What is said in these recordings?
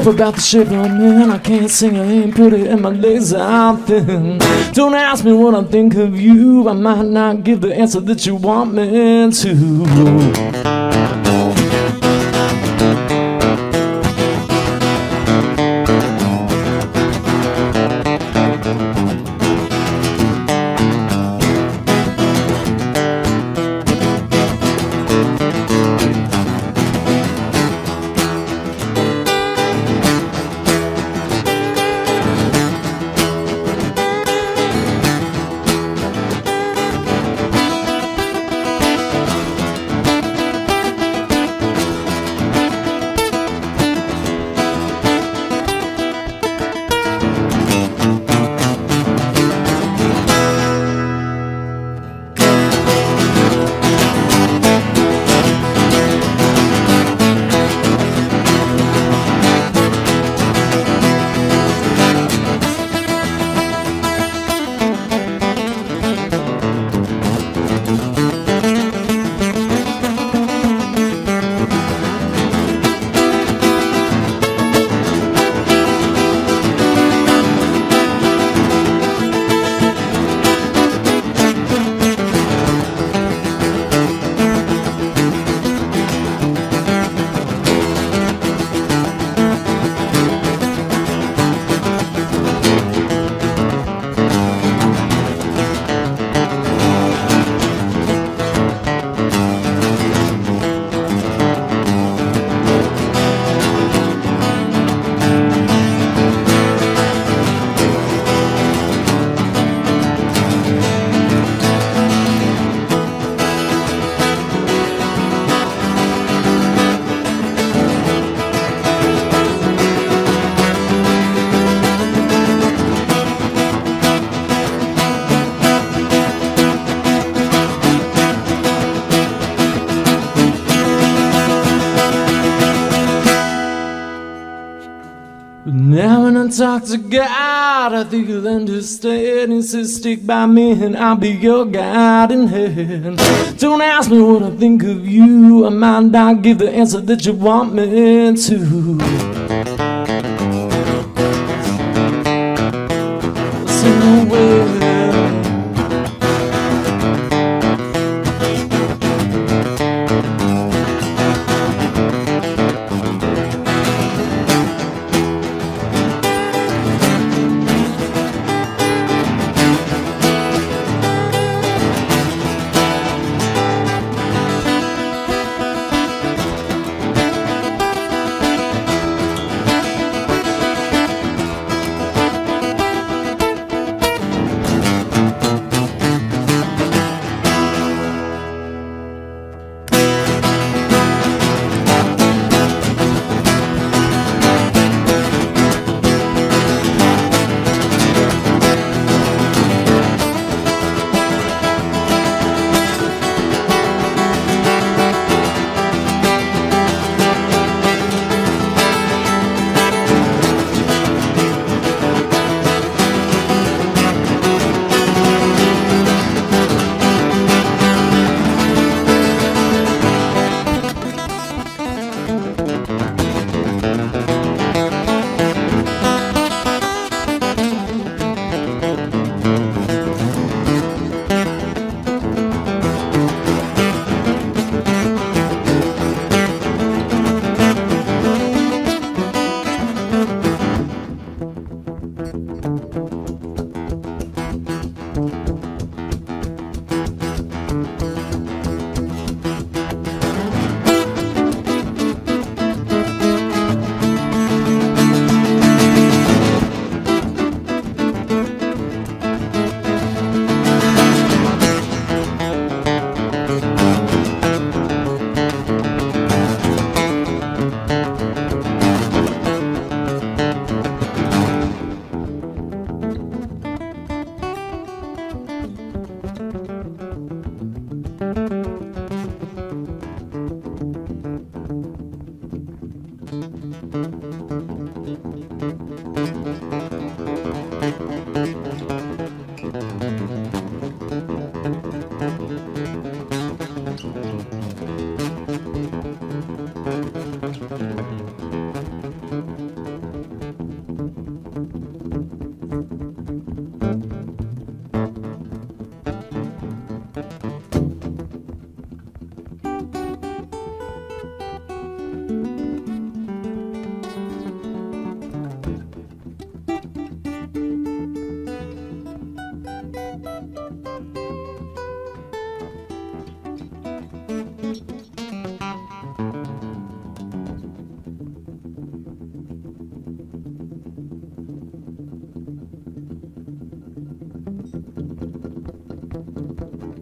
Can't about the shape I'm in. I can't sing, I ain't pretty, and my legs are thin. Don't ask me what I think of you. I might not give the answer that you want me to. I talk to God, I think He'll understand. Says, stick by me and I'll be your guiding hand. Don't ask me what I think of you. I might not give the answer that you want me to.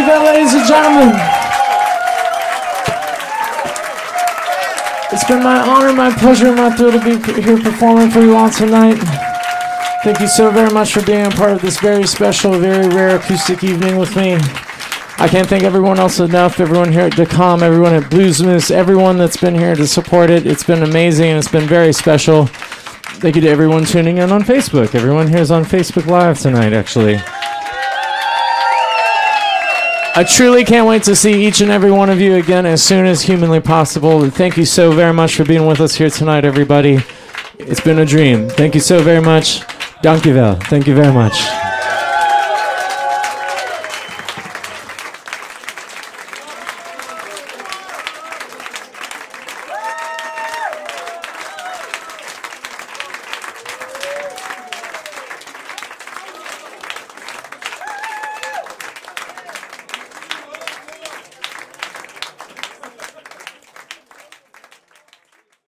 ladies and gentlemen. It's been my honor, my pleasure, and my thrill to be here performing for you all tonight. Thank you so very much for being a part of this very special, very rare acoustic evening with me. I can't thank everyone else enough, everyone here at de Comm, everyone at Bluesmoose, everyone that's been here to support it. It's been amazing and it's been very special. Thank you to everyone tuning in on Facebook. Everyone here is on Facebook Live tonight, actually. I truly can't wait to see each and every one of you again as soon as humanly possible. Thank you so very much for being with us here tonight, everybody. It's been a dream. Thank you so very much. Dankjewel. Thank you very much.